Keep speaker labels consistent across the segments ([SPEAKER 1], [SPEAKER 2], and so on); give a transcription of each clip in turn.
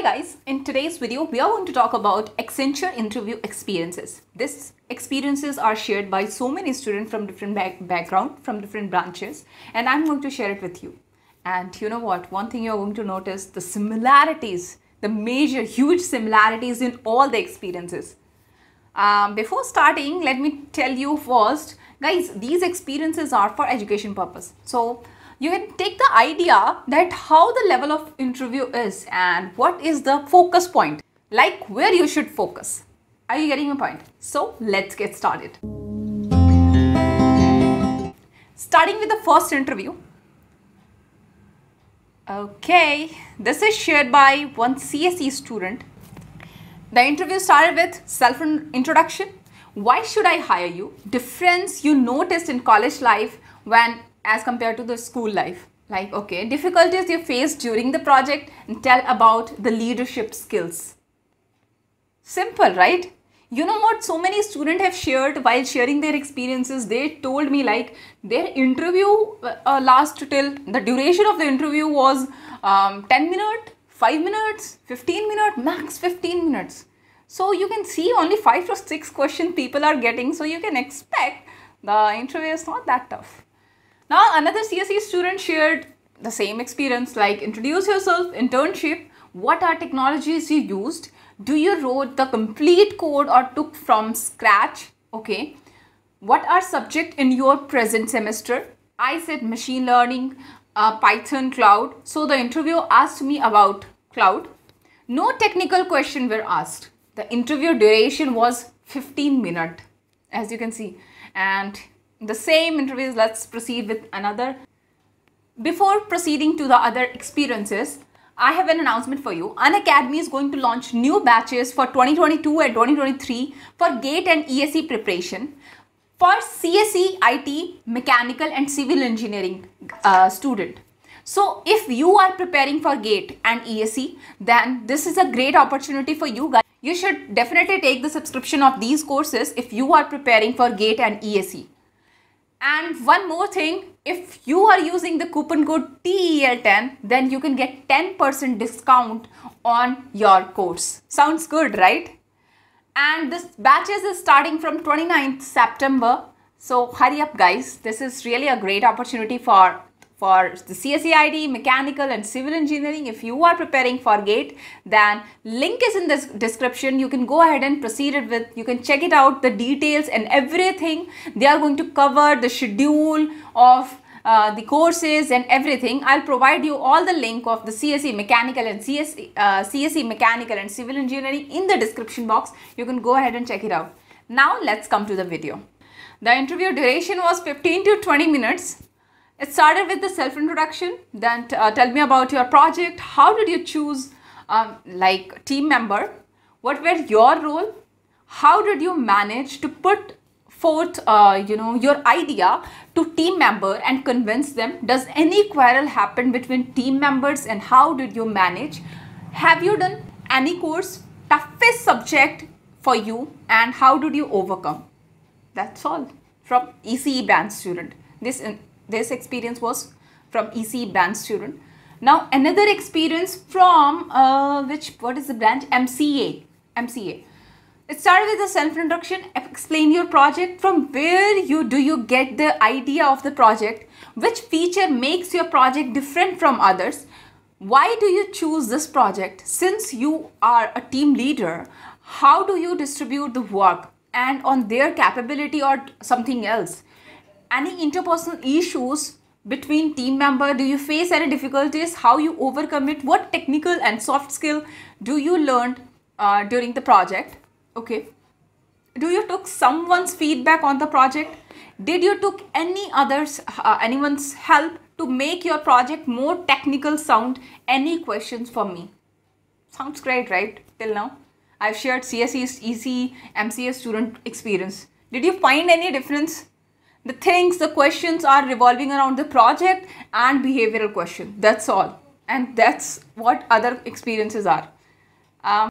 [SPEAKER 1] Hi guys, in today's video we are going to talk about Accenture interview experiences. These experiences are shared by so many students from different back background, from different branches and I'm going to share it with you. And you know what, one thing you're going to notice the similarities, the major huge similarities in all the experiences. Um, before starting, let me tell you first, guys, these experiences are for education purpose. So you can take the idea that how the level of interview is and what is the focus point, like where you should focus. Are you getting my point? So let's get started. Starting with the first interview. Okay, this is shared by one CSE student. The interview started with self introduction. Why should I hire you? Difference you noticed in college life when as compared to the school life. Like okay difficulties you faced during the project and tell about the leadership skills. Simple right? You know what so many students have shared while sharing their experiences? They told me like their interview uh, last till the duration of the interview was um, 10 minutes 5 minutes 15 minutes max 15 minutes. So you can see only 5 to 6 questions people are getting so you can expect the interview is not that tough now another CSE student shared the same experience like introduce yourself, internship, what are technologies you used, do you wrote the complete code or took from scratch, okay, what are subject in your present semester, I said machine learning, uh, Python, cloud. So the interview asked me about cloud. No technical question were asked. The interview duration was 15 minutes as you can see and the same interviews, let's proceed with another. Before proceeding to the other experiences, I have an announcement for you. Unacademy is going to launch new batches for 2022 and 2023 for GATE and ESE preparation for CSE, IT, mechanical and civil engineering uh, student. So if you are preparing for GATE and ESE, then this is a great opportunity for you guys. You should definitely take the subscription of these courses if you are preparing for GATE and ESE. And one more thing, if you are using the coupon code TEL10, then you can get 10% discount on your course. Sounds good, right? And this batches is starting from 29th September. So hurry up guys. This is really a great opportunity for for the CSE IT, mechanical and civil engineering. If you are preparing for GATE, then link is in the description. You can go ahead and proceed it with, you can check it out, the details and everything. They are going to cover the schedule of uh, the courses and everything. I'll provide you all the link of the CSE mechanical and CSE, uh, CSE mechanical and civil engineering in the description box. You can go ahead and check it out. Now let's come to the video. The interview duration was 15 to 20 minutes it started with the self-introduction, then uh, tell me about your project, how did you choose um, like team member, what were your role, how did you manage to put forth uh, you know your idea to team member and convince them? Does any quarrel happen between team members and how did you manage? Have you done any course? Toughest subject for you and how did you overcome? That's all from ECE band student. This this experience was from EC branch student. Now another experience from uh, which what is the branch MCA MCA. It started with a self introduction. Explain your project. From where you do you get the idea of the project? Which feature makes your project different from others? Why do you choose this project? Since you are a team leader, how do you distribute the work and on their capability or something else? Any interpersonal issues between team member do you face any difficulties? How you overcome it? What technical and soft skill do you learn uh, during the project? Okay. Do you took someone's feedback on the project? Did you took any others uh, anyone's help to make your project more technical sound? Any questions for me? Sounds great right? Till now. I've shared CSE, EC, MCA student experience. Did you find any difference the things, the questions are revolving around the project and behavioral question. That's all. And that's what other experiences are. Um,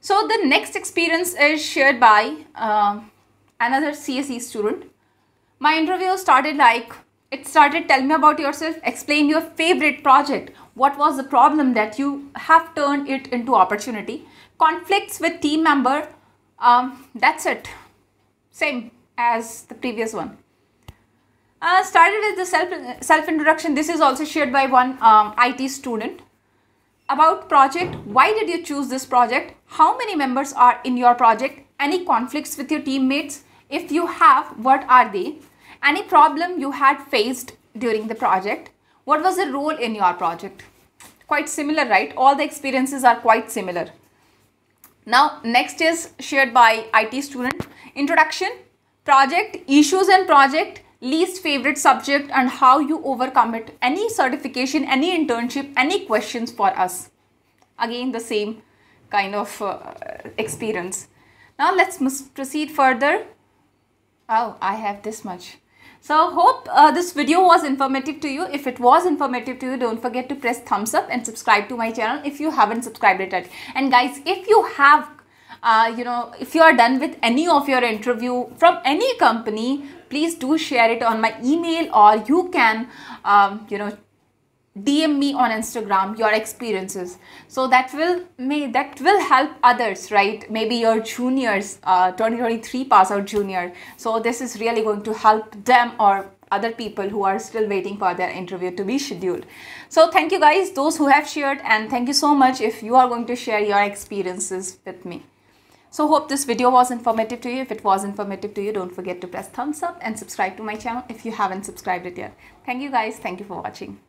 [SPEAKER 1] so the next experience is shared by uh, another CSE student. My interview started like, it started tell me about yourself, explain your favorite project. what was the problem that you have turned it into opportunity conflicts with team member um, that's it same as the previous one. Uh, started with the self self introduction this is also shared by one um, IT student. About project why did you choose this project? How many members are in your project? Any conflicts with your teammates? If you have what are they? Any problem you had faced during the project? What was the role in your project? Quite similar right? All the experiences are quite similar. Now next is shared by IT student introduction. Project issues and project least favorite subject and how you overcome it. Any certification any internship any questions for us. Again the same kind of uh, experience. Now let's proceed further. Oh i have this much. So hope uh, this video was informative to you. If it was informative to you, don't forget to press thumbs up and subscribe to my channel if you haven't subscribed it yet. And guys, if you have, uh, you know, if you are done with any of your interview from any company, please do share it on my email or you can, um, you know, DM me on Instagram your experiences. So that will may that will help others, right? Maybe your juniors, uh, 2023 pass out junior. So this is really going to help them or other people who are still waiting for their interview to be scheduled. So thank you guys, those who have shared and thank you so much if you are going to share your experiences with me. So hope this video was informative to you. If it was informative to you, don't forget to press thumbs up and subscribe to my channel if you haven't subscribed it yet. Thank you guys. Thank you for watching.